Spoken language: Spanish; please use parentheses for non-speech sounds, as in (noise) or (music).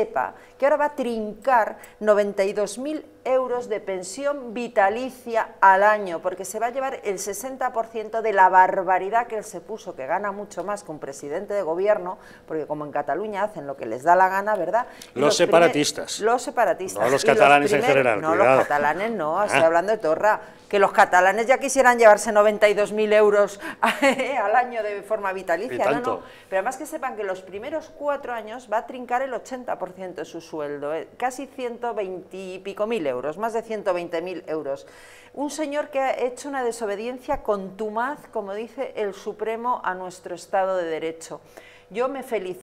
sepa que ahora va a trincar 92.000 euros de pensión vitalicia al año, porque se va a llevar el 60% de la barbaridad que él se puso, que gana mucho más que un presidente de gobierno, porque como en Cataluña hacen lo que les da la gana, ¿verdad? los, separatistas. Los separatistas. No los catalanes en general, No, los catalanes no, estoy ah. hablando de Torra. Que los catalanes ya quisieran llevarse 92.000 euros (laughs) al año de forma vitalicia. No, no. Pero además que sepan que los primeros cuatro años va a trincar el 80% de su sueldo, eh, casi 120 y pico mil euros, más de 120.000 euros. Un señor que ha hecho una desobediencia contumaz, como dice el Supremo, a nuestro Estado de Derecho. Yo me felicito